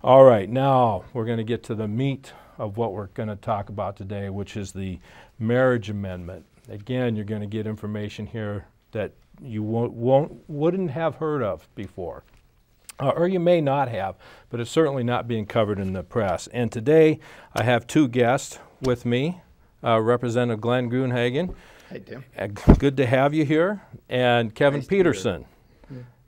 All right, now we're going to get to the meat of what we're going to talk about today, which is the marriage amendment. Again, you're going to get information here that you won't, won't wouldn't have heard of before. Uh, or you may not have, but it's certainly not being covered in the press. And today I have two guests with me, uh, Representative Glenn Gruenhagen. Hey, Tim. Uh, good to have you here. And Kevin Nice to be here. Petersen.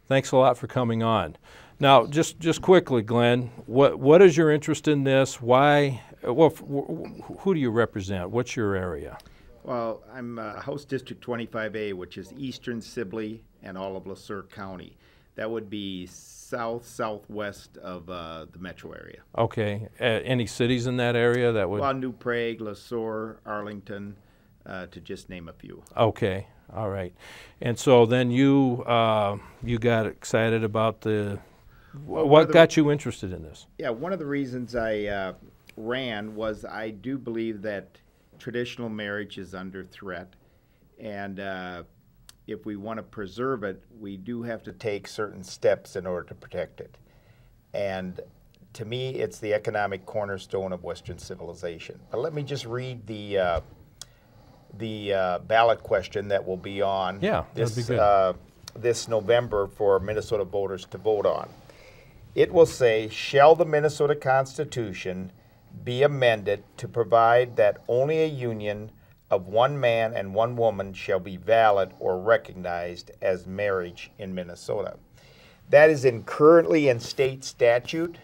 Thanks a lot for coming on. Now, just, just quickly, Glenn, what, what is your interest in this? Why, well, f- wh- wh- who do you represent? What's your area? Well, I'm uh, House District 25A, which is eastern Sibley and all of Le Sueur County. That would be south southwest of uh, the metro area. Okay, uh, any cities in that area that would? Well, New Prague, Le Sueur, Arlington, uh, to just name a few. Okay, all right. And so then you, uh, you got excited about the, wh- what the- got you interested in this? Yeah, one of the reasons I uh, ran was I do believe that traditional marriage is under threat. And uh, if we want to preserve it, we do have to take certain steps in order to protect it. And to me, it's the economic cornerstone of Western civilization. But let me just read the uh, the uh, ballot question that will be on Yeah, this be. Uh, this November for Minnesota voters to vote on. It will say, shall the Minnesota Constitution be amended to provide that only a union of one man and one woman shall be valid or recognized as marriage in Minnesota? That is in currently in state statute,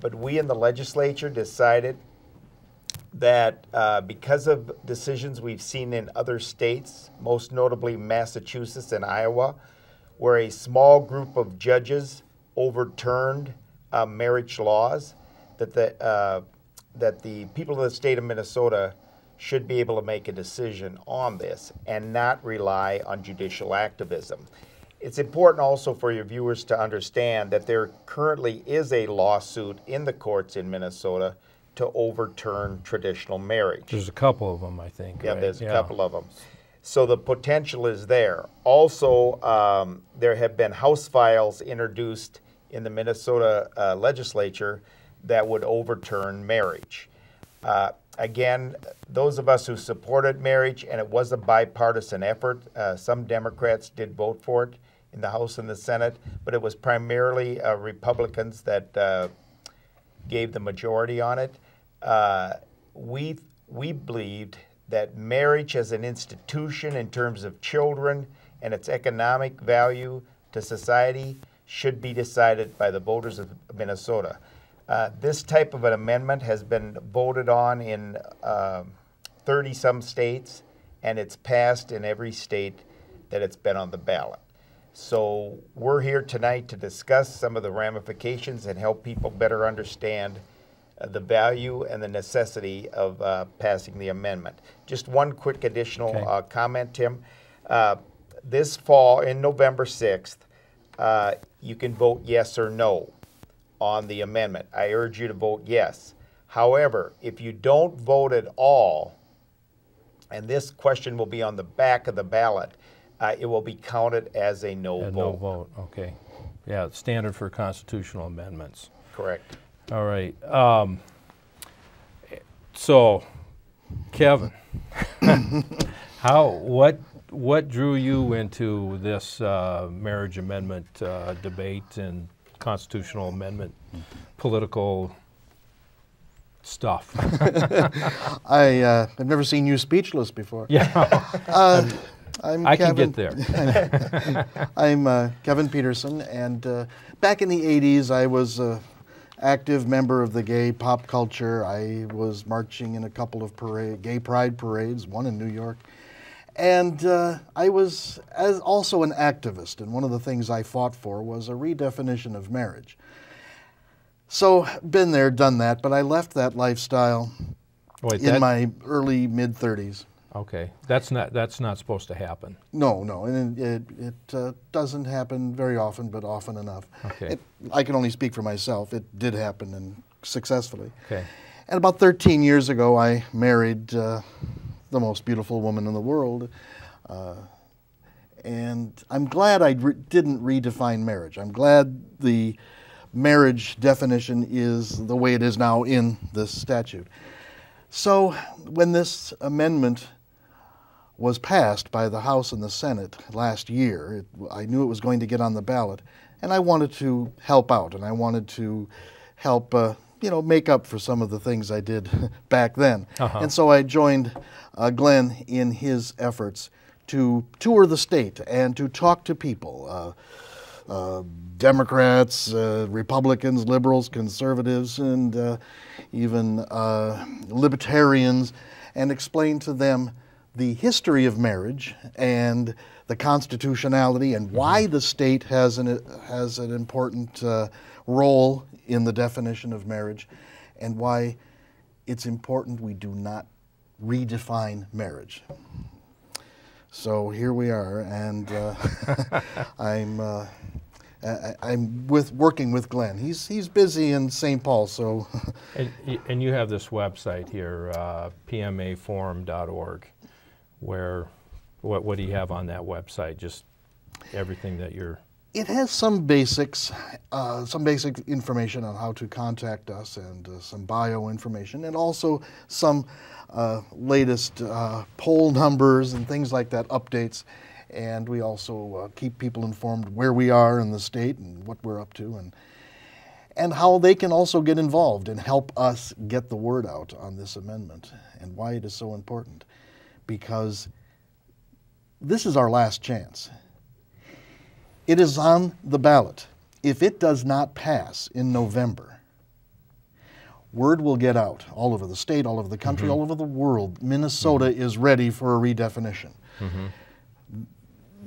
but we in the legislature decided that uh, because of decisions we've seen in other states, most notably Massachusetts and Iowa, where a small group of judges overturned uh, marriage laws, that the uh, that the people of the state of Minnesota should be able to make a decision on this and not rely on judicial activism. It's important also for your viewers to understand that there currently is a lawsuit in the courts in Minnesota to overturn traditional marriage. There's a couple of them, I think. Yeah, right? there's a couple of them. So the potential is there. Also, um, there have been House files introduced in the Minnesota uh, legislature that would overturn marriage. Uh, again, those of us who supported marriage, and it was a bipartisan effort, uh, some Democrats did vote for it in the House and the Senate, but it was primarily uh, Republicans that uh, gave the majority on it. Uh, we we believed that marriage as an institution in terms of children and its economic value to society should be decided by the voters of Minnesota. Uh, this type of an amendment has been voted on in 30 some states, and it's passed in every state that it's been on the ballot. So we're here tonight to discuss some of the ramifications and help people better understand uh, the value and the necessity of uh, passing the amendment. Just one quick additional Okay. uh, comment, Tim. Uh, this fall, in November 6th, uh, you can vote yes or no on the amendment. I urge you to vote yes. However, if you don't vote at all, and this question will be on the back of the ballot, uh, it will be counted as a no A vote. no vote, okay. Yeah, standard for constitutional amendments. Correct. All right. Um, so, Kevin, how what what drew you into this uh, marriage amendment uh, debate and constitutional amendment political stuff? I uh, have never seen you speechless before. yeah, Uh, I'm I can Kevin, get there. I'm uh, Kevin Petersen, and uh, back in the '80s, I was an active member of the gay pop culture. I was marching in a couple of parade, gay pride parades, one in New York, and uh, I was as also an activist. And one of the things I fought for was a redefinition of marriage. So, been there, done that, but I left that lifestyle Wait, in that, my early mid 30s. okay, that's not that's not supposed to happen. No, no, and it, it uh, doesn't happen very often, but often enough. Okay. It, I can only speak for myself. It did happen and successfully. Okay. And about 13 years ago, I married uh, the most beautiful woman in the world. Uh, and I'm glad I re- didn't redefine marriage. I'm glad the marriage definition is the way it is now in this statute. So when this amendment was passed by the House and the Senate last year, it, I knew it was going to get on the ballot, and I wanted to help out, and I wanted to help, uh, you know, make up for some of the things I did back then. Uh-huh. And so I joined uh, Glenn in his efforts to tour the state and to talk to people. Uh, uh, Democrats, uh, Republicans, liberals, conservatives, and uh, even uh, libertarians, and explain to them the history of marriage and the constitutionality and why the state has an, has an important uh, role in the definition of marriage and why it's important we do not redefine marriage. So here we are, and uh, I'm uh, I, I'm with working with Glenn. He's he's busy in St. Paul, so And, and you have this website here, uh, pmaforum.org, where, what, what do you have on that website? Just everything that you're, it has some basics, uh, some basic information on how to contact us, and uh, some bio information, and also some uh, latest uh, poll numbers and things like that, updates. And we also uh, keep people informed where we are in the state and what we're up to, and and how they can also get involved and help us get the word out on this amendment and why it is so important. Because this is our last chance. It is on the ballot. If it does not pass in November, word will get out all over the state, all over the country, mm-hmm. all over the world. Minnesota mm-hmm. is ready for a redefinition. Mm-hmm.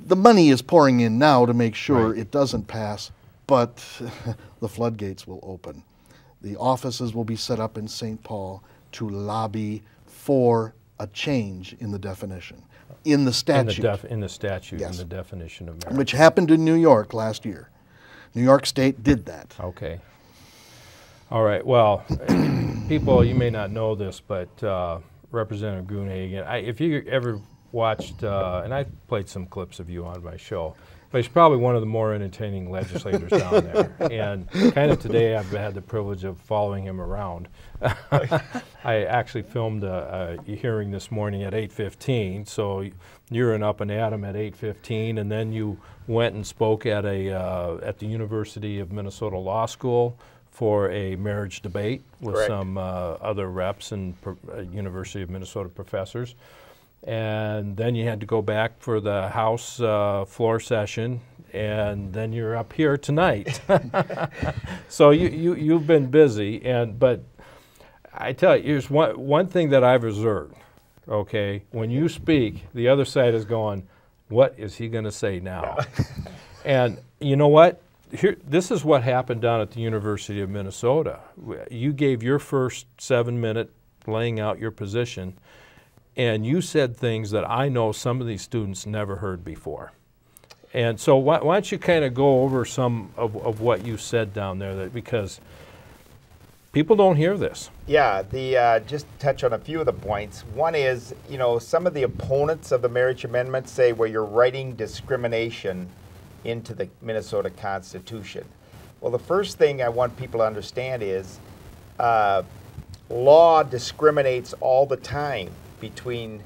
The money is pouring in now to make sure Right. it doesn't pass, but the floodgates will open. The offices will be set up in St. Paul to lobby for a change in the definition, in the in the statute def, in the statute, in the definition of marriage. which happened in New York last year. New York State did that. Okay. All right, well, people, you may not know this, but uh, Representative Gruenhagen, I, if you ever watched, uh, and I played some clips of you on my show, but he's probably one of the more entertaining legislators down there. And kind of today, I've had the privilege of following him around. I actually filmed a, a hearing this morning at 8:15, so you're an up and at 'em at 8:15, and then you went and spoke at a uh, at the University of Minnesota Law School for a marriage debate with Correct. some uh, other reps and uh, University of Minnesota professors. And then you had to go back for the House uh, floor session, and then you're up here tonight. so you, you, you've been busy, and but I tell you, here's one, one thing that I've observed, okay? When you speak, the other side is going, what is he going to say now? and you know what? Here, this is what happened down at the University of Minnesota. You gave your first seven minute laying out your position, and you said things that I know some of these students never heard before. And so why, why don't you kind of go over some of, of what you said down there that, because people don't hear this. Yeah, the uh, just touch on a few of the points. One is, you know, some of the opponents of the marriage amendment say, well, you're writing discrimination into the Minnesota Constitution. Well, the first thing I want people to understand is uh, law discriminates all the time between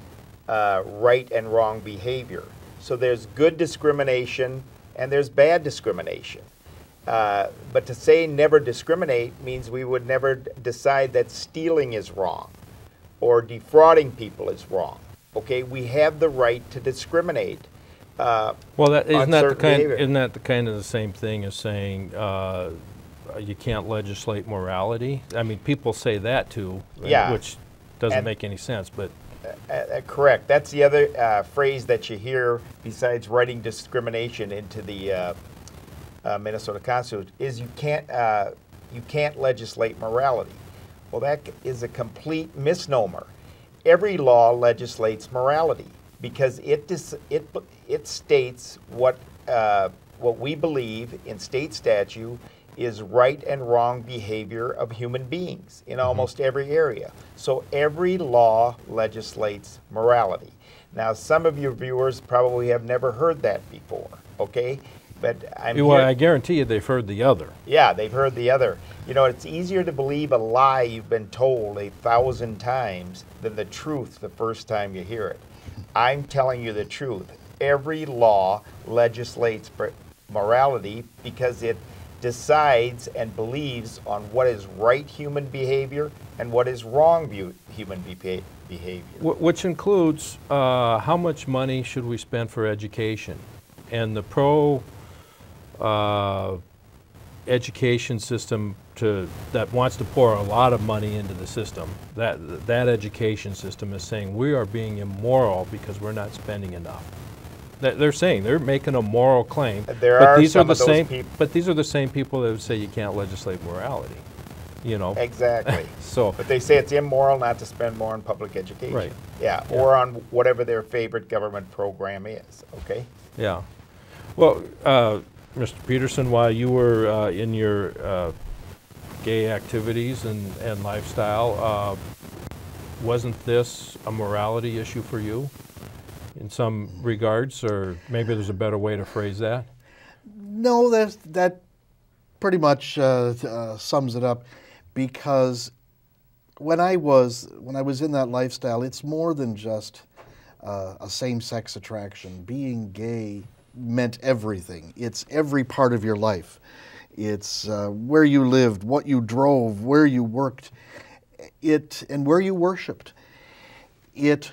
uh, right and wrong behavior. So there's good discrimination and there's bad discrimination. Uh, but to say never discriminate means we would never d- decide that stealing is wrong or defrauding people is wrong. Okay, we have the right to discriminate. Uh, Well, that, isn't that the kind? behavior. Isn't that the kind of the same thing as saying uh, you can't legislate morality? I mean, people say that too, Yeah. which doesn't And- make any sense. But Uh, uh, correct. That's the other uh, phrase that you hear besides writing discrimination into the uh, uh, Minnesota Constitution is you can't uh, you can't legislate morality. Well, that is a complete misnomer. Every law legislates morality because it it it states what what we believe in state statute is right and wrong behavior of human beings in mm-hmm. almost every area. So every law legislates morality. Now, some of your viewers probably have never heard that before, okay? But I'm Well, I guarantee you they've heard the other. yeah, they've heard the other. You know, it's easier to believe a lie you've been told a thousand times than the truth the first time you hear it. I'm telling you the truth. Every law legislates morality because it decides and believes on what is right human behavior and what is wrong bu- human beha- behavior. Wh- Which includes uh, how much money should we spend for education? And the pro uh, education system to, that wants to pour a lot of money into the system, that, that education system is saying we are being immoral because we're not spending enough. That- They're saying, they're making a moral claim. There but are these some the of those same, peop- But these are the same people that would say you can't legislate morality, you know? Exactly. So, But they say it's immoral not to spend more on public education. Right. Yeah, or on whatever their favorite government program is, okay? Yeah. Well, uh, Mr. Petersen, while you were uh, in your uh, gay activities and, and lifestyle, uh, wasn't this a morality issue for you in some regards, or maybe there's a better way to phrase that? No, that's, that pretty much uh, uh, sums it up because when I was when I was in that lifestyle, it's more than just uh, a same-sex attraction. Being gay meant everything. It's every part of your life. It's uh, where you lived, what you drove, where you worked, it and where you worshipped. It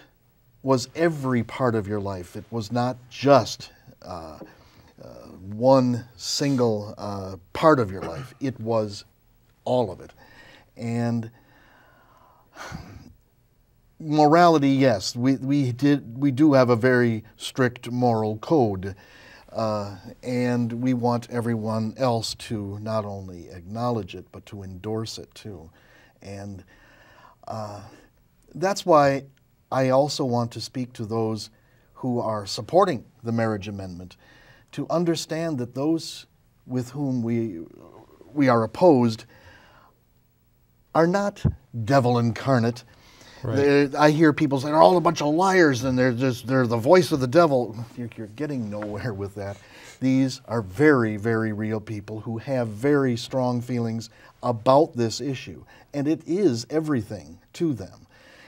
was every part of your life. It was not just uh, uh, one single uh, part of your life. It was all of it. And morality, yes, we, we did we do have a very strict moral code, uh, and we want everyone else to not only acknowledge it but to endorse it too, and uh, that's why I also want to speak to those who are supporting the marriage amendment to understand that those with whom we we are opposed are not devil incarnate. They're- I hear people say they're all a bunch of liars and they're just they're the voice of the devil. You're, you're getting nowhere with that. These are very, very real people who have very strong feelings about this issue, and it is everything to them.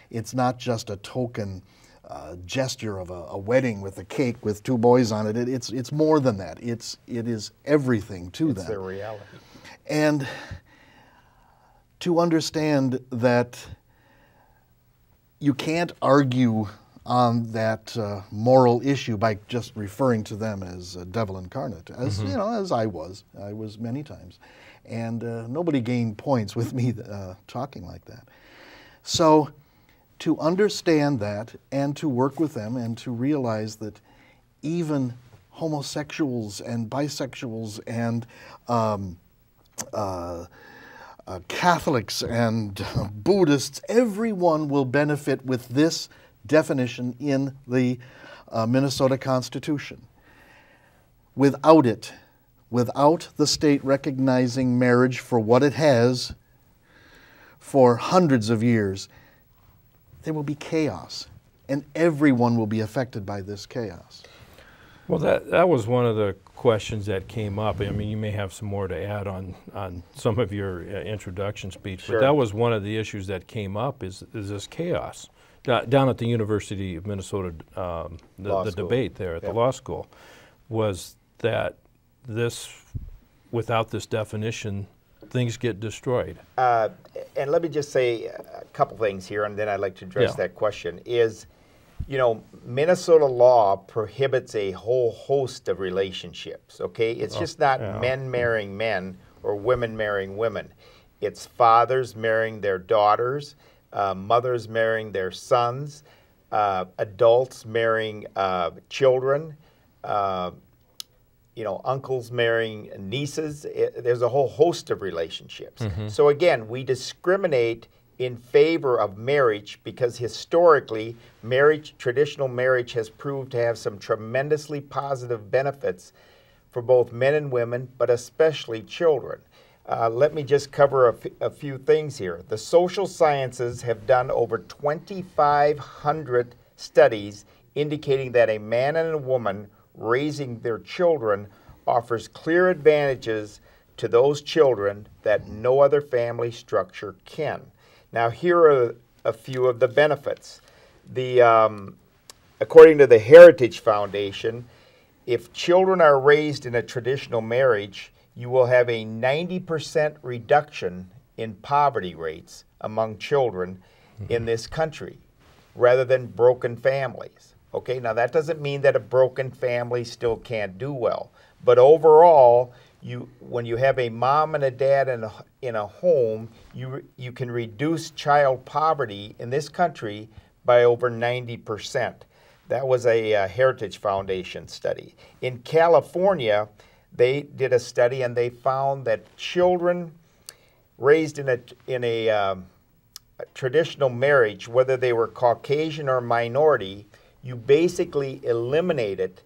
It's not just a token uh, gesture of a, a wedding with a cake with two boys on it. it. It's it's more than that. It's it is everything to It's them. their reality. And to understand that you can't argue on that uh, moral issue by just referring to them as uh, devil incarnate, as you know, as I was. I was many times, and uh, nobody gained points with me uh, talking like that. So, to understand that and to work with them and to realize that even homosexuals and bisexuals and um, uh, uh, Catholics and Buddhists, everyone will benefit with this definition in the uh, Minnesota Constitution. Without it, without the state recognizing marriage for what it has for hundreds of years, there will be chaos, and everyone will be affected by this chaos. Well, that, that was one of the questions that came up. I mean, you may have some more to add on, on some of your uh, introduction speech, Sure. but that was one of the issues that came up is, is this chaos. Da- Down at the University of Minnesota, um, the, the debate there at Yep. the law school was that this, without this definition, things get destroyed. Uh, and let me just say a couple things here, and then I'd like to address Yeah. that question. Is, you know, Minnesota law prohibits a whole host of relationships, okay? It's just not yeah. men marrying men or women marrying women. It's fathers marrying their daughters, uh, mothers marrying their sons, uh, adults marrying uh, children, uh, you know, uncles marrying nieces. It, there's a whole host of relationships. So again, we discriminate in favor of marriage because historically, marriage, traditional marriage, has proved to have some tremendously positive benefits for both men and women, but especially children. Uh, let me just cover a, f- a few things here. The social sciences have done over 2,500 studies indicating that a man and a woman raising their children offers clear advantages to those children that no other family structure can. Now, here are a few of the benefits. The, um, according to the Heritage Foundation, if children are raised in a traditional marriage, you will have a 90% reduction in poverty rates among children in this country rather than broken families. Okay, now that doesn't mean that a broken family still can't do well, but overall, you when you have a mom and a dad in a, in a home, you you can reduce child poverty in this country by over 90%. That was a uh, Heritage Foundation study. In California, they did a study and they found that children raised in a in a, um, a traditional marriage, whether they were Caucasian or minority, you basically eliminated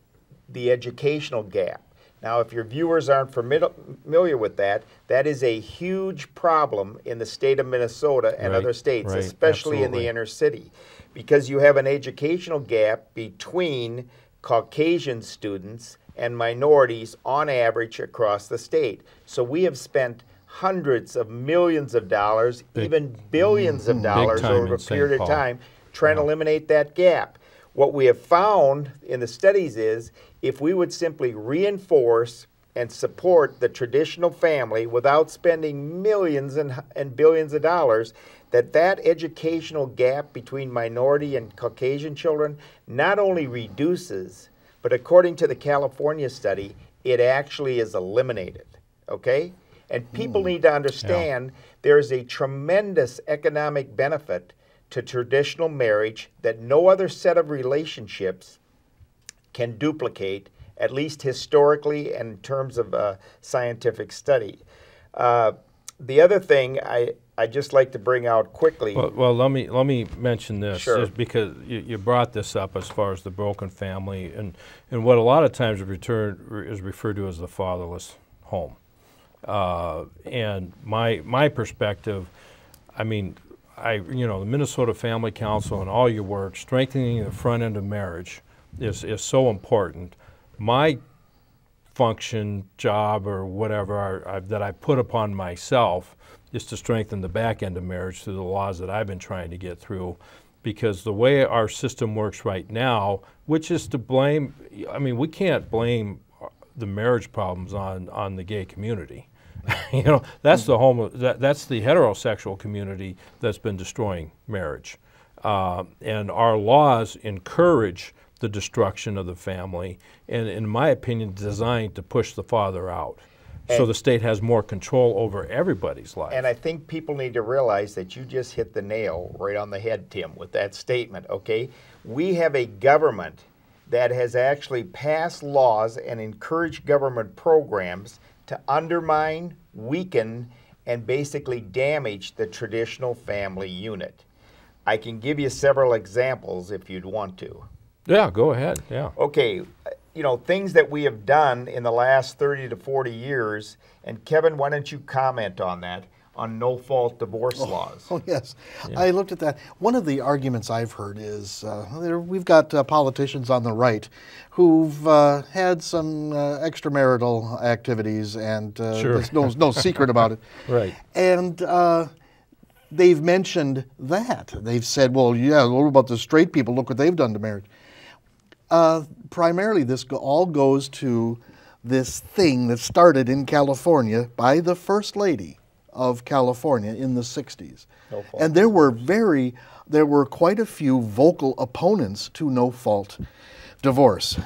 the educational gap. Now, if your viewers aren't familiar with that, that is a huge problem in the state of Minnesota and Right, other states, right, especially in the inner city, because you have an educational gap between Caucasian students and minorities on average across the state. So we have spent hundreds of millions of dollars, Big- even billions of dollars over a period of time trying to eliminate that gap. What we have found in the studies is if we would simply reinforce and support the traditional family without spending millions and, and billions of dollars, that that educational gap between minority and Caucasian children not only reduces, but according to the California study, it actually is eliminated. Okay? And people hmm. need to understand there is a tremendous economic benefit to traditional marriage that no other set of relationships can duplicate, at least historically and in terms of uh, scientific study. Uh, the other thing I, I just like to bring out quickly. Well, well, let me let me mention this Sure. just because you, you brought this up as far as the broken family and and what a lot of times is return is referred to as the fatherless home. Uh, and my my perspective, I mean, I you know the Minnesota Family Council and all your work strengthening the front end of marriage is is so important. My function, job, or whatever I, I, that I put upon myself is to strengthen the back end of marriage through the laws that I've been trying to get through. Because the way our system works right now, which is to blame, I mean, we can't blame the marriage problems on, on the gay community. you know, that's the homo, that, that's the heterosexual community that's been destroying marriage. Uh, and our laws encourage the destruction of the family, and in my opinion, designed to push the father out. so the state has more control over everybody's life. And I think people need to realize that you just hit the nail right on the head, Tim, with that statement, okay? We have a government that has actually passed laws and encouraged government programs to undermine, weaken, and basically damage the traditional family unit. I can give you several examples if you'd want to. yeah, go ahead. Yeah. Okay, you know, things that we have done in the last 30 to 40 years, and Kevin, why don't you comment on that, on no fault divorce laws? Oh, yes. I looked at that. One of the arguments I've heard is uh, there, we've got uh, politicians on the right who've uh, had some uh, extramarital activities, and uh, Sure. there's no, no secret about it. Right. And uh, they've mentioned that. They've said, well, yeah, what about the straight people? Look what they've done to marriage. Uh, primarily, this all goes to this thing that started in California by the First Lady of California in the 60s. No and there were very, there were quite a few vocal opponents to no fault divorce.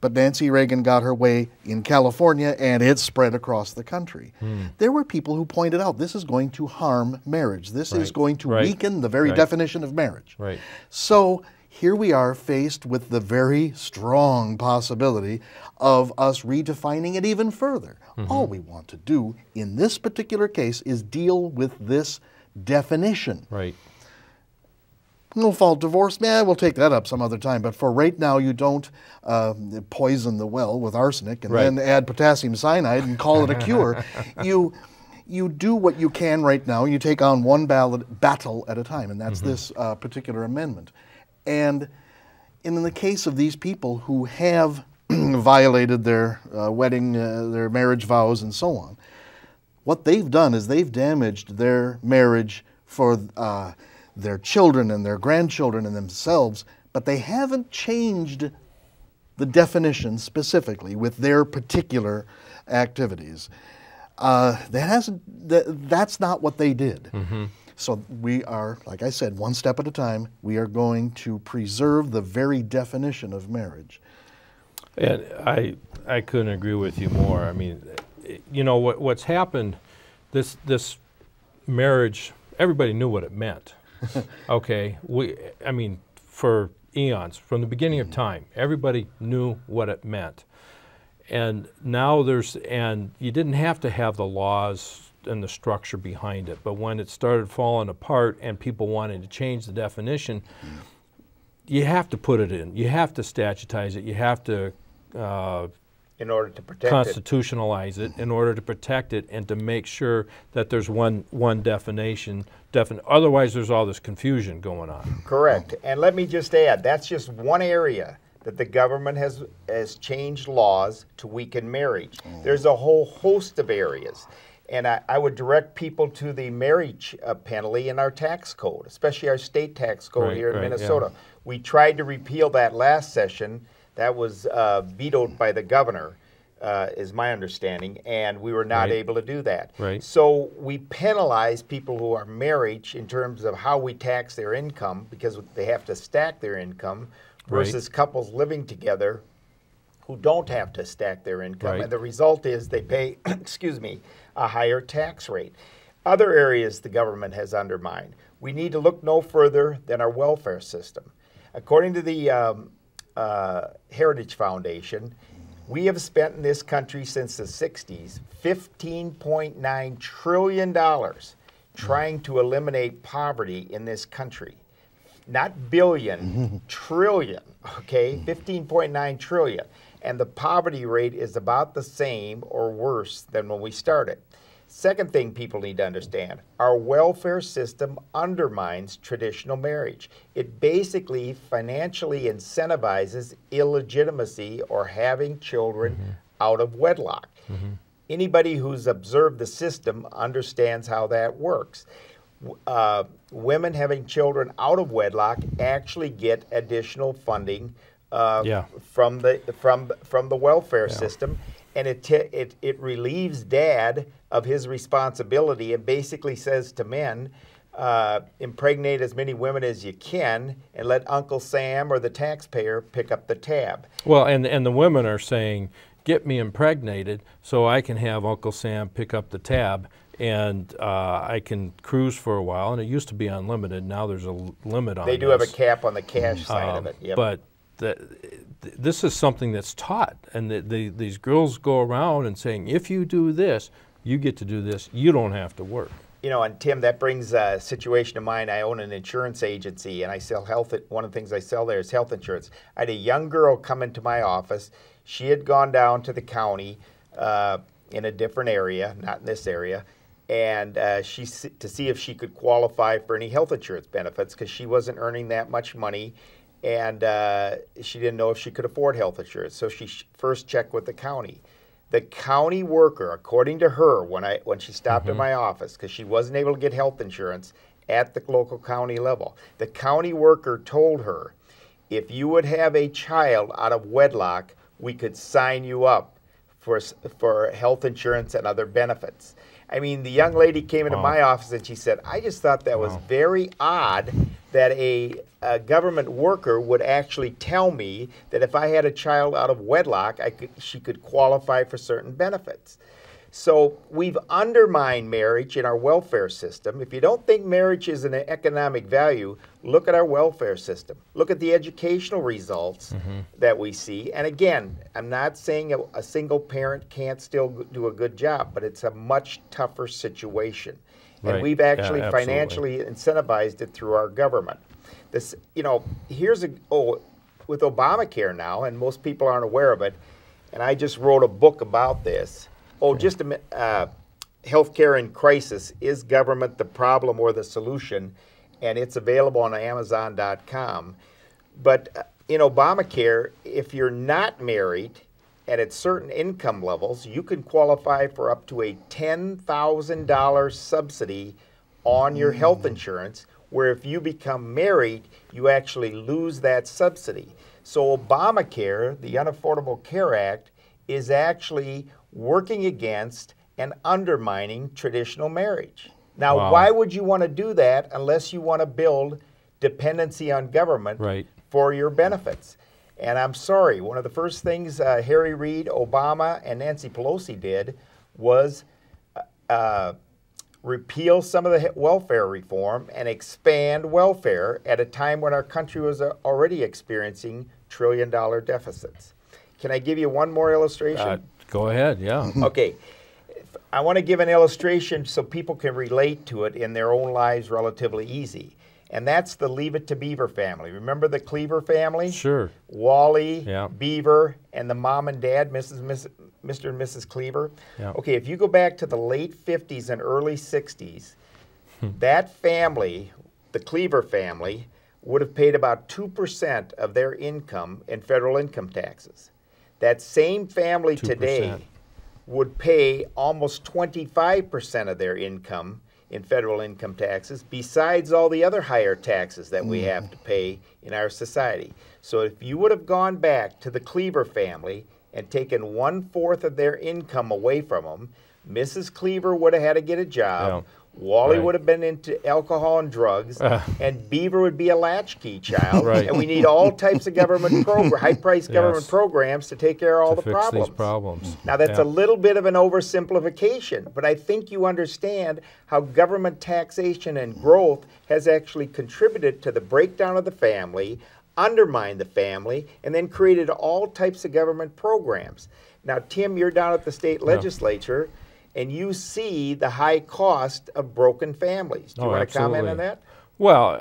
But Nancy Reagan got her way in California and it spread across the country. Hmm. There were people who pointed out this is going to harm marriage. This is going to Right. weaken the very Right. definition of marriage. Right. So here we are faced with the very strong possibility of us redefining it even further. Mm-hmm. All we want to do in this particular case is deal with this definition. Right. No fault divorce, man, we'll take that up some other time. But for right now, you don't uh, poison the well with arsenic and Right. then add potassium cyanide and call it a cure. you you do what you can right now. You take on one ballot, battle at a time, and that's this uh, particular amendment. And in the case of these people who have violated their uh, wedding, uh, their marriage vows, and so on. What they've done is they've damaged their marriage for uh, their children and their grandchildren and themselves, but they haven't changed the definition specifically with their particular activities. Uh, that hasn't. That, that's not what they did. So we are, like I said, one step at a time. We are going to preserve the very definition of marriage. And I, I couldn't agree with you more. I mean, you know what, what's happened, this, this marriage, everybody knew what it meant. okay, we, I mean, for eons, from the beginning of mm-hmm. time, everybody knew what it meant. And now there's, and you didn't have to have the laws and the structure behind it, but when it started falling apart and people wanted to change the definition, mm. you have to put it in. You have to statutize it. You have to uh, in order to protect it. constitutionalize it in order to protect it and to make sure that there's one one definition. Defin- otherwise, there's all this confusion going on. Correct. And let me just add, that's just one area that the government has has changed laws to weaken marriage. There's a whole host of areas. And I, I would direct people to the marriage uh, penalty in our tax code, especially our state tax code Right, here in right, yeah. Minnesota. We tried to repeal that last session. That was uh, vetoed by the governor, uh, is my understanding, and we were not Right. able to do that. Right. So we penalize people who are married in terms of how we tax their income because they have to stack their income Right. versus couples living together who don't have to stack their income. Right. And the result is they pay, excuse me, a higher tax rate. Other areas the government has undermined. We need to look no further than our welfare system. According to the um, uh, Heritage Foundation, we have spent in this country since the 60s $15.9 trillion trying to eliminate poverty in this country not billion, trillion, okay? 15.9 trillion. And the poverty rate is about the same or worse than when we started. Second thing people need to understand our welfare system undermines traditional marriage. It basically financially incentivizes illegitimacy or having children out of wedlock. Anybody who's observed the system understands how that works uh, women having children out of wedlock actually get additional funding uh, Yeah. from the from from the welfare system, and it, it it relieves dad of his responsibility and basically says to men. Uh, impregnate as many women as you can and let Uncle Sam or the taxpayer pick up the tab. Well, and and the women are saying, "Get me impregnated so I can have Uncle Sam pick up the tab and uh, I can cruise for a while." And it used to be unlimited. Now there's a limit on. They do have a cap on the cash side of Um, it. Yep. But the, th- this is something that's taught, and the, the, these girls go around and saying, "If you do this, you get to do this. You don't have to work." You know, and Tim, that brings a situation to mind. I own an insurance agency and I sell health. One of the things I sell there is health insurance. I had a young girl come into my office. She had gone down to the county uh, in a different area, not in this area, and uh, she to see if she could qualify for any health insurance benefits because she wasn't earning that much money, and uh, she didn't know if she could afford health insurance. So she sh- first checked with the county the county worker, according to her, when I when she stopped at mm-hmm. my office, because she wasn't able to get health insurance at the local county level, the county worker told her, if you would have a child out of wedlock, we could sign you up for for health insurance and other benefits. I mean, the young lady came into Wow. my office and she said, I just thought that was very odd that a, a government worker would actually tell me that if I had a child out of wedlock, I could, she could qualify for certain benefits. So we've undermined marriage in our welfare system. If you don't think marriage is an economic value, look at our welfare system. Look at the educational results mm-hmm. that we see. And again, I'm not saying a, a single parent can't still do a good job, but it's a much tougher situation. And we've actually absolutely. financially incentivized it through our government. This, you know, here's a oh, with Obamacare now, and most people aren't aware of it. And I just wrote a book about this. Oh, just a minute. Uh, Healthcare in crisis is government the problem or the solution? And it's available on Amazon.com. But uh, in Obamacare, if you're not married and at certain income levels, you can qualify for up to a $10,000 subsidy on your health insurance, where if you become married, you actually lose that subsidy. So, Obamacare, the Unaffordable Care Act, is actually working against and undermining traditional marriage. Now, Wow. why would you want to do that unless you want to build dependency on government Right. for your benefits? And I'm sorry, one of the first things uh, Harry Reid, Obama, and Nancy Pelosi did was uh, repeal some of the welfare reform and expand welfare at a time when our country was uh, already experiencing trillion dollar deficits. Can I give you one more illustration? Uh, go ahead, yeah. Okay. I want to give an illustration so people can relate to it in their own lives relatively easy. And that's the Leave It to Beaver family. Remember the Cleaver family? Sure. Wally, Yeah. Beaver, and the mom and dad, Mrs. Miss, Mr. and Mrs. Cleaver. Yeah. Okay, if you go back to the late 50s and early 60s, hmm. that family, the Cleaver family, would have paid about 2% of their income in federal income taxes. That same family today 2%. would pay almost 25% of their income in federal income taxes, besides all the other higher taxes that we mm. have to pay in our society. So if you would have gone back to the Cleaver family and taken one fourth of their income away from them, Mrs. Cleaver would have had to get a job. Wally Right. would have been into alcohol and drugs, uh. and Beaver would be a latchkey child. Right. And we need all types of government program, high-priced government Yes. programs to take care of all to the fix problems. these problems. Now, that's Yeah. a little bit of an oversimplification, but I think you understand how government taxation and growth has actually contributed to the breakdown of the family, undermined the family, and then created all types of government programs. Now, Tim, you're down at the state legislature, and you see the high cost of broken families. Do you Oh, want to comment on that? Well,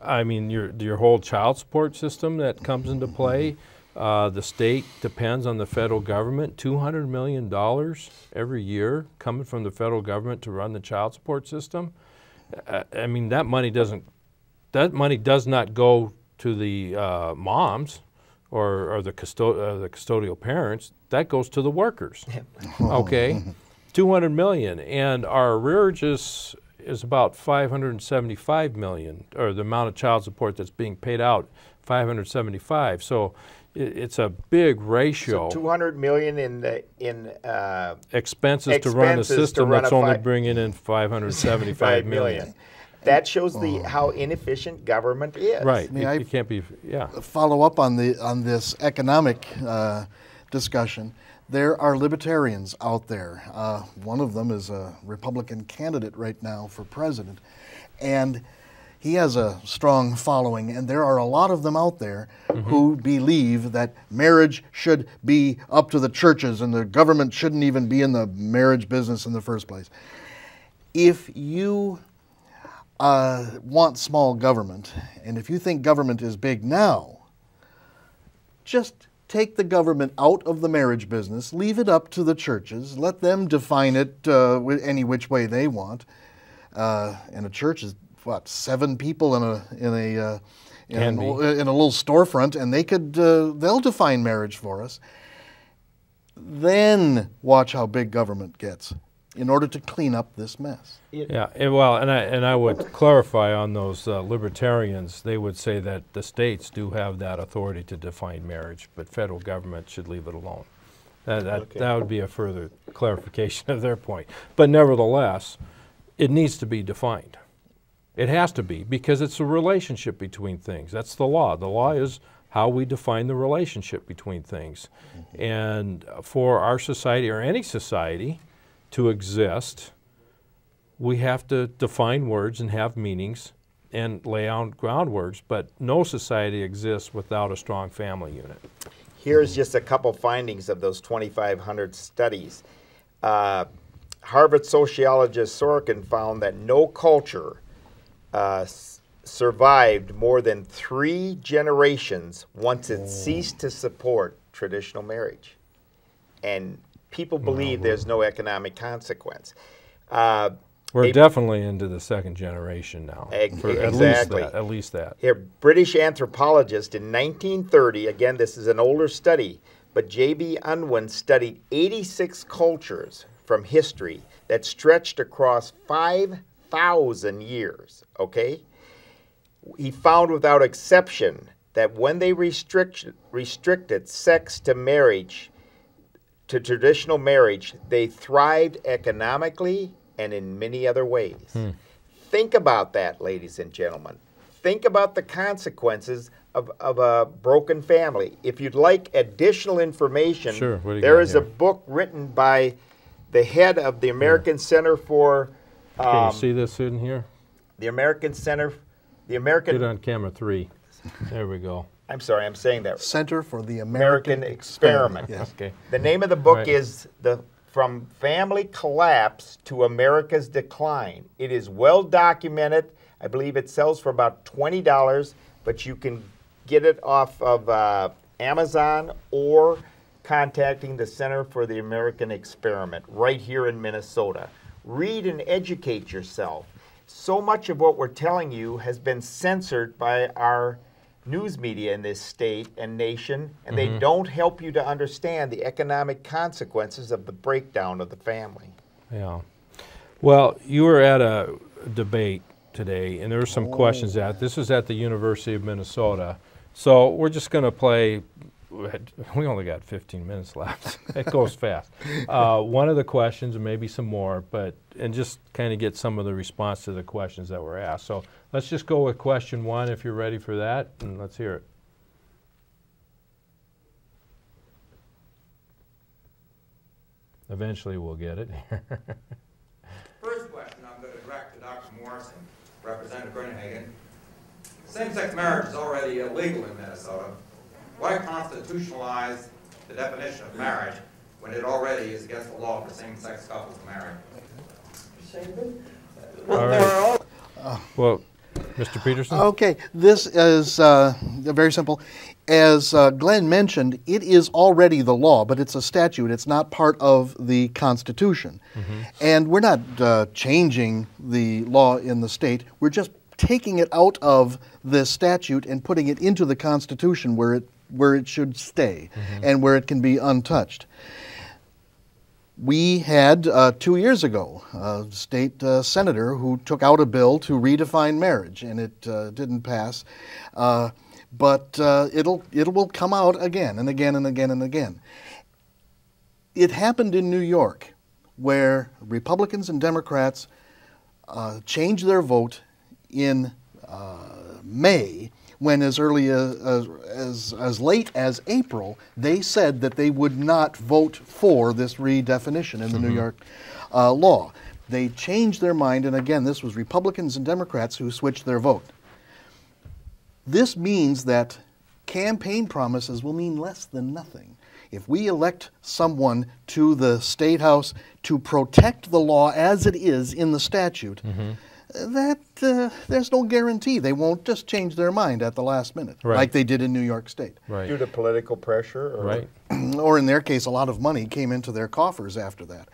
I mean, your your whole child support system that comes into play. Uh, the state depends on the federal government. Two hundred million dollars every year coming from the federal government to run the child support system. Uh, I mean, that money doesn't. That money does not go to the uh, moms or, or the, custo- uh, the custodial parents. That goes to the workers. okay, two hundred million, and our arrearage is is about five hundred and seventy-five million, or the amount of child support that's being paid out, five hundred seventy-five. So it, it's a big ratio. So Two hundred million in the in uh, expenses, to run a system run that's a only bringing in five hundred seventy-five five million. million. That shows the how inefficient government is. Right. mean, it, I- it can't be. Yeah. follow up on the on this economic uh, discussion, there are libertarians out there. Uh, one of them is a Republican candidate right now for president, and he has a strong following. And there are a lot of them out there who believe that marriage should be up to the churches, and the government shouldn't even be in the marriage business in the first place. If you uh, want small government, and if you think government is big now, just take the government out of the marriage business, leave it up to the churches, let them define it uh, any which way they want. Uh, and a church is what seven people in a in a uh, in, Can a, in a little storefront, and they could uh, they'll define marriage for us. Then watch how big government gets in order to clean up this mess. Yeah, and well, and I and I would clarify on those uh, libertarians. They would say that the states do have that authority to define marriage, but federal government should leave it alone. That that, Okay. that would be a further clarification of their point. But nevertheless, it needs to be defined. It has to be because it's a relationship between things. That's the law. The law is how we define the relationship between things. And for our society or any society to exist, we have to define words and have meanings and lay out groundworks, but no society exists without a strong family unit. Here's just a couple findings of those 2,500 studies. Uh, Harvard sociologist Sorokin found that no culture uh, s- survived more than three generations once it ceased to support traditional marriage. And people believe there's no economic consequence. Uh, We're a- definitely into the second generation now. For at least exactly. that. At least that. Here, British anthropologist in 1930, again, this is an older study, but J.D. Unwin studied 86 cultures from history that stretched across 5,000 years, okay? He found without exception that when they restrict, restricted sex to marriage, to traditional marriage, they thrived economically and in many other ways. Think about that, ladies and gentlemen. Think about the consequences of, of a broken family. If you'd like additional information, Sure, what do you there is a book written by the head of the American Center for Can um, you see this in here? the American Center, the American. Get on camera three. There we go. I'm sorry, I'm saying that. Center for the American, American Experiment. Yes. Okay. The name of the book Right. is the From Family Collapse to America's Decline. It is well documented. I believe it sells for about twenty dollars, but you can get it off of uh, Amazon or contacting the Center for the American Experiment right here in Minnesota. Read and educate yourself. So much of what we're telling you has been censored by our news media in this state and nation, and they mm-hmm. don't help you to understand the economic consequences of the breakdown of the family. Yeah. Well, you were at a debate today, and there were some oh. questions at. This was at the University of Minnesota. So we're just going to play. We only got 15 minutes left. it goes fast. Uh, one of the questions, and maybe some more, but and just kind of get some of the response to the questions that were asked. So let's just go with question one, if you're ready for that, and let's hear it. Eventually, we'll get it. First question I'm going to direct to Dr. Morrison, Representative Gruenhagen. Same-sex marriage is already illegal in Minnesota. Why constitutionalize the definition of marriage when it already is against the law for same-sex couples to marry? All right. Well, Mr. Petersen? Okay, this is uh, very simple. As uh, Glenn mentioned, it is already the law, but it's a statute. It's not part of the Constitution. And we're not uh, changing the law in the state. We're just taking it out of the statute and putting it into the Constitution where it, where it should stay and where it can be untouched. We had uh, two years ago a state uh, senator who took out a bill to redefine marriage, and it uh, didn't pass. Uh, but uh, it'll it will come out again and again and again and again. It happened in New York, where Republicans and Democrats uh, changed their vote in uh, May, when as early as, as, as, late as April, they said that they would not vote for this redefinition in the New York uh, law. They changed their mind, and again, this was Republicans and Democrats who switched their vote. This means that campaign promises will mean less than nothing. If we elect someone to the State House to protect the law as it is in the statute, that uh, there's no guarantee they won't just change their mind at the last minute, Right. like they did in New York State. Right. Due to political pressure? Or Right. or in their case, a lot of money came into their coffers after that.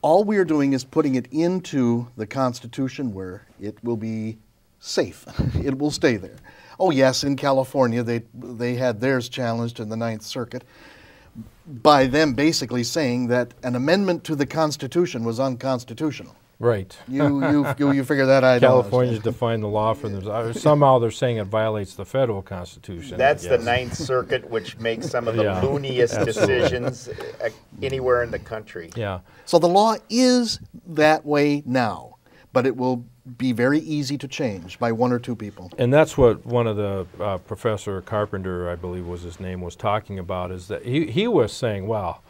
All we are doing is putting it into the Constitution where it will be safe. it will stay there. Oh yes, in California they they had theirs challenged in the Ninth Circuit by them basically saying that an amendment to the Constitution was unconstitutional. Right. You you you, you figure that out. California's defined the law for themselves. Somehow they're saying it violates the federal constitution. That's the. Ninth Circuit, which makes some of the Yeah, looniest absolutely. decisions uh, anywhere in the country. Yeah. So the law is that way now, but it will be very easy to change by one or two people. And that's what one of the uh, Professor Carpenter, I believe was his name, was talking about. Is that he he was saying, well,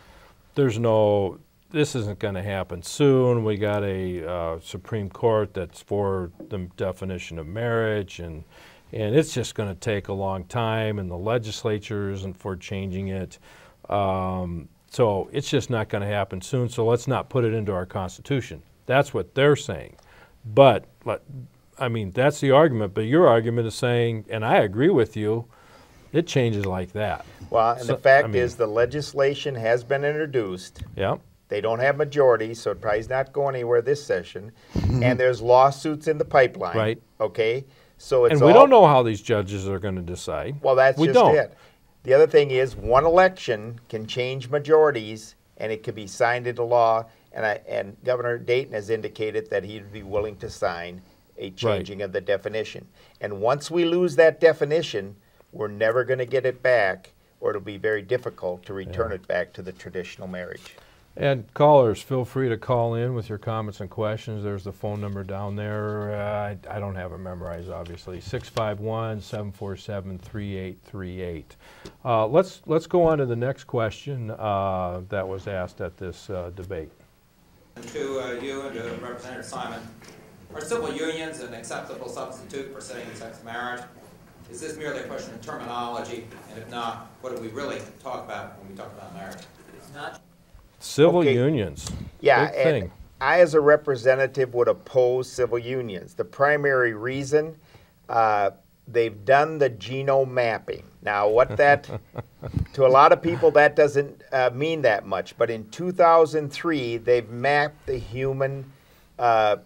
there's no, this isn't going to happen soon. We got a uh, Supreme Court that's for the definition of marriage, and and it's just going to take a long time, and the legislature isn't for changing it. Um, so it's just not going to happen soon. So let's not put it into our Constitution. That's what they're saying. But, I mean, that's the argument. But your argument is saying, and I agree with you, it changes like that. Well, and So, the fact I mean- is, the legislation has been introduced. Yeah. They don't have majority, so it probably is not going anywhere this session. Mm-hmm. and there's lawsuits in the pipeline. Right. Okay. So it's And we all- don't know how these judges are going to decide. Well, that's we just don't. it. The other thing is one election can change majorities and it can be signed into law. And, I, and Governor Dayton has indicated that he'd be willing to sign a changing of the definition. And once we lose that definition, we're never going to get it back, or it'll be very difficult to return it back to the traditional marriage. And callers, feel free to call in with your comments and questions. There's the phone number down there. Uh, I, I don't have it memorized, obviously. 651-747-3838. Uh, let's let's go on to the next question uh, that was asked at this uh, debate. To uh, you and to Representative Simon, are civil unions an acceptable substitute for same-sex marriage? Is this merely a question of terminology? And if not, what do we really talk about when we talk about marriage? It's not. Civil Okay. unions. Yeah, Big and thing. I, as a representative, would oppose civil unions. The primary reason uh, they've done the genome mapping. Now, what that to a lot of people that doesn't uh, mean that much, but in 2003 they've mapped the human uh,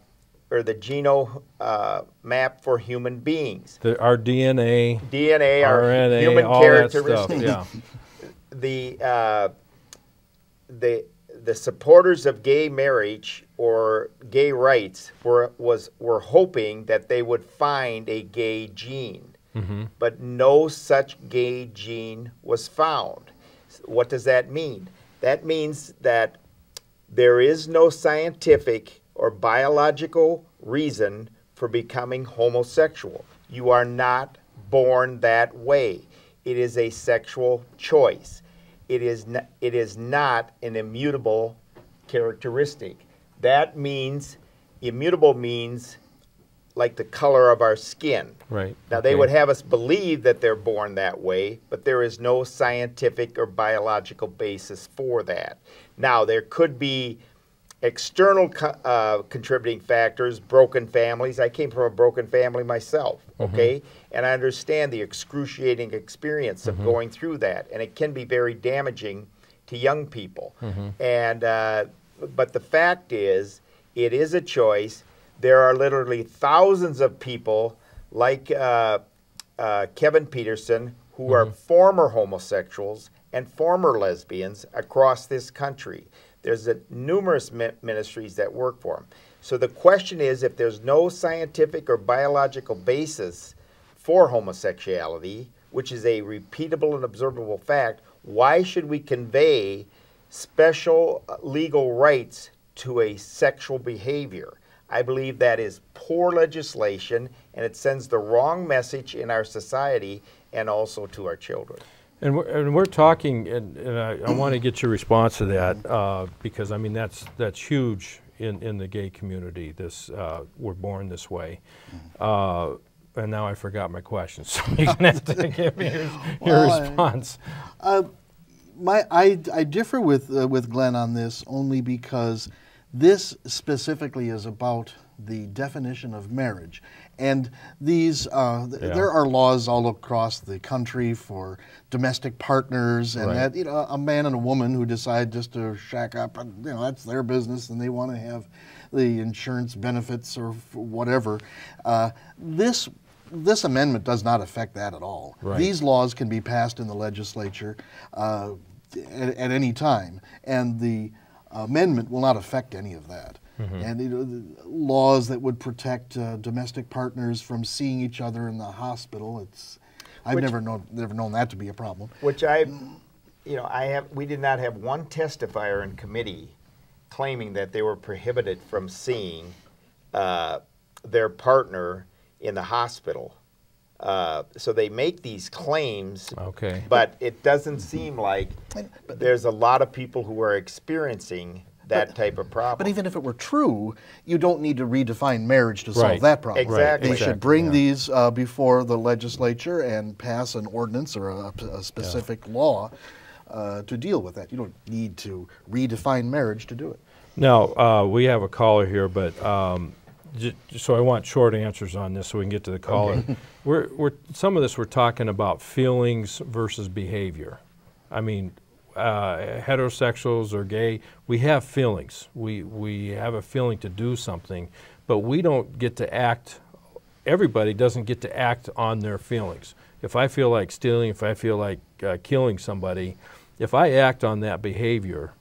or the genome uh, map for human beings. The, our DNA, DNA, our RNA, human all that stuff. characteristics Yeah. the uh, the the supporters of gay marriage or gay rights were was were hoping that they would find a gay gene, mm-hmm. but no such gay gene was found. What does that mean? That means that there is no scientific or biological reason for becoming homosexual. You are not born that way. It is a sexual choice. It is n- it is not an immutable characteristic. That means immutable means like the color of our skin. Right, Now they okay. would have us believe that they're born that way, but there is no scientific or biological basis for that. Now there could be external co- uh, contributing factors, broken families. I came from a broken family myself, okay? And I understand the excruciating experience of going through that, and it can be very damaging to young people. And uh, but the fact is, it is a choice. There are literally thousands of people like uh, uh, Kevin Petersen who are former homosexuals and former lesbians across this country. There's a, numerous mi- ministries that work for them. So the question is if there's no scientific or biological basis for homosexuality, which is a repeatable and observable fact, why should we convey special uh, legal rights to a sexual behavior? I believe that is poor legislation and it sends the wrong message in our society and also to our children. And we're, and we're talking, and, and I, I want to get your response to that uh, because I mean that's that's huge in, in the gay community. This uh, we're born this way, uh, and now I forgot my question. So you're gonna have to give me your, your Well, I- response. my I, I differ with uh, with Glenn on this only because this specifically is about the definition of marriage, and these uh, th- Yeah. there are laws all across the country for domestic partners, and Right. that you know a man and a woman who decide just to shack up, and, you know that's their business, and they want to have the insurance benefits or f- whatever. Uh, this this amendment does not affect that at all. Right. These laws can be passed in the legislature uh, at, at any time, and the amendment will not affect any of that. And you know, the laws that would protect uh, domestic partners from seeing each other in the hospital, it's I've Which- never known never known that to be a problem. Which I, you know, I have, we did not have one testifier in committee claiming that they were prohibited from seeing uh, their partner in the hospital. Uh, so they make these claims, Okay. but it doesn't seem like but there's a lot of people who are experiencing that type of problem. But even if it were true, you don't need to redefine marriage to solve Right. that problem. Exactly. They Exactly, should bring yeah. these uh, before the legislature and pass an ordinance or a, a specific law uh, to deal with that. You don't need to redefine marriage to do it. Now uh, we have a caller here, but um, j- so I want short answers on this so we can get to the caller. we're, we're some of this we're talking about feelings versus behavior. I mean, uh, heterosexuals or gay, we have feelings. We we have a feeling to do something, but we don't get to act. Everybody doesn't get to act on their feelings. if I feel like stealing, if I feel like uh, killing somebody, if I act on that behavior,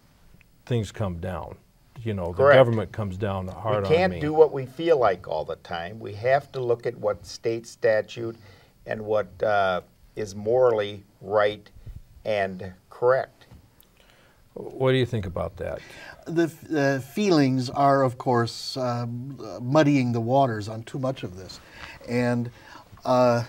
things come down. You know, the government comes down hard we can't do what we feel like all the time. We have to look at what state statute and what uh, is morally right and correct. What do you think about that? the uh, feelings are, of course, uh, muddying the waters on too much of this, and uh,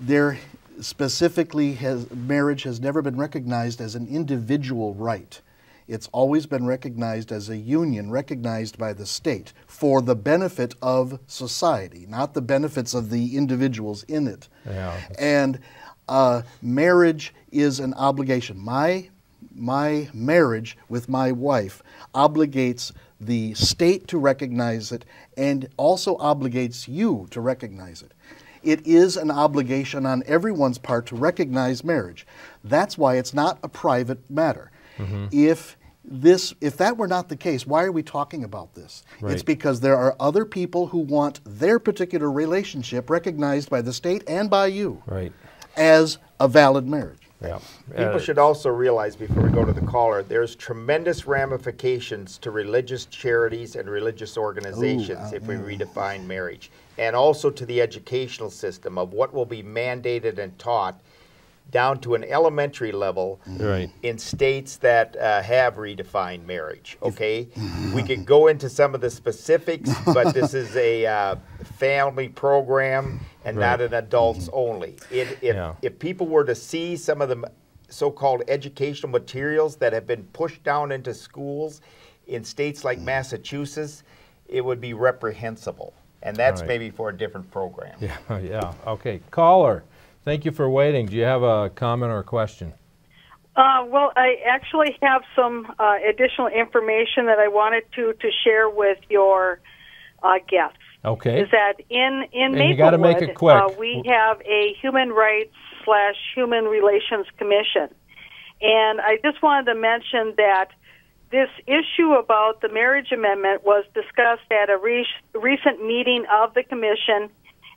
there specifically has marriage has never been recognized as an individual right. It's always been recognized as a union, recognized by the state for the benefit of society, not the benefits of the individuals in it. Yeah. And uh, marriage is an obligation. My my marriage with my wife obligates the state to recognize it and also obligates you to recognize it. It is an obligation on everyone's part to recognize marriage. That's why it's not a private matter. Mm-hmm. If this if that were not the case, why are we talking about this? It's because there are other people who want their particular relationship recognized by the state and by you Right. as a valid marriage. Yeah. People Uh, should also realize before we go to the caller, there's tremendous ramifications to religious charities and religious organizations if we redefine marriage, and also to the educational system of what will be mandated and taught down to an elementary level Right. in states that uh, have redefined marriage. Okay, we could go into some of the specifics, but this is a uh, family program and not an adults only. It, if Yeah. if people were to see some of the so-called educational materials that have been pushed down into schools in states like Massachusetts, it would be reprehensible. And that's right. maybe for a different program. Yeah, yeah. Okay. Caller, thank you for waiting. Do you have a comment or a question? Uh, well, I actually have some uh, additional information that I wanted to, to share with your uh, guests. Okay. Is that in in And you Maplewood, make it quick. Uh, we have a human rights slash human relations commission, and I just wanted to mention that this issue about the marriage amendment was discussed at a re- recent meeting of the commission,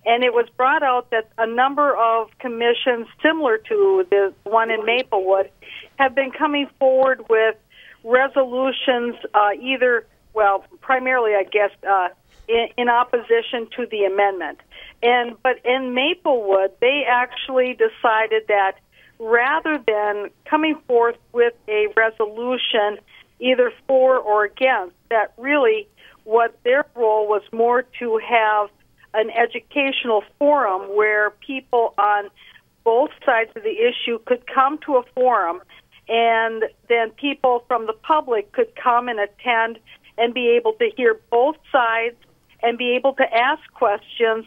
and it was brought out that a number of commissions similar to the one in Maplewood have been coming forward with resolutions, uh, either, well, primarily, I guess, uh, in, in opposition to the amendment. And but in Maplewood, they actually decided that rather than coming forth with a resolution either for or against, that really what their role was more to have an educational forum where people on both sides of the issue could come to a forum and then people from the public could come and attend and be able to hear both sides and be able to ask questions.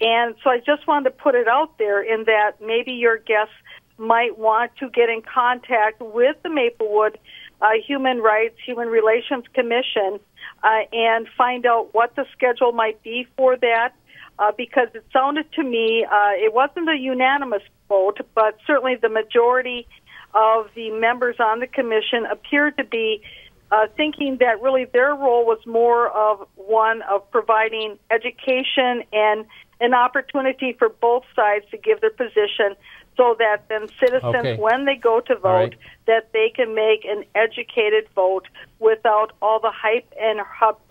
And so I just wanted to put it out there in that maybe your guests might want to get in contact with the Maplewood uh, Human Rights, Human Relations Commission uh, and find out what the schedule might be for that. Uh, because it sounded to me, uh, it wasn't a unanimous vote, but certainly the majority of the members on the commission appeared to be uh, thinking that really their role was more of one of providing education and an opportunity for both sides to give their position so that then citizens, Okay. when they go to vote, right. that they can make an educated vote without all the hype and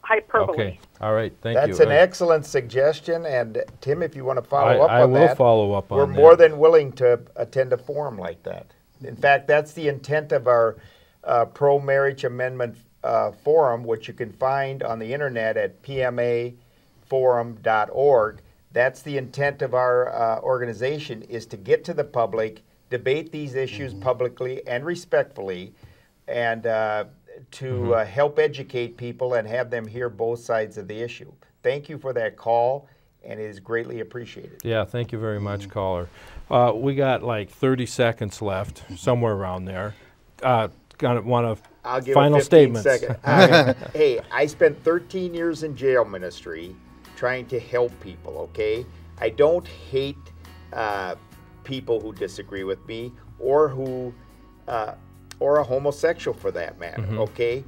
hyperbole. Okay. All right. Thank That's you. That's an excellent suggestion, and Tim, if you want to follow I- up I on will follow up on we're that. more than willing to attend a forum like that. In fact, that's the intent of our uh, pro-marriage amendment uh, forum, which you can find on the internet at pmaforum.org. That's the intent of our uh, organization: is to get to the public, debate these issues publicly and respectfully, and uh, to Mm-hmm. uh, help educate people and have them hear both sides of the issue. Thank you for that call, and it is greatly appreciated. Yeah, thank you very much, caller. Uh, we got like 30 seconds left, somewhere around there. Uh, gonna want I'll to give final a statements. I- hey, I spent 13 years in jail ministry trying to help people, okay? I don't hate uh, people who disagree with me or who, uh, or a homosexual for that matter, mm-hmm. okay?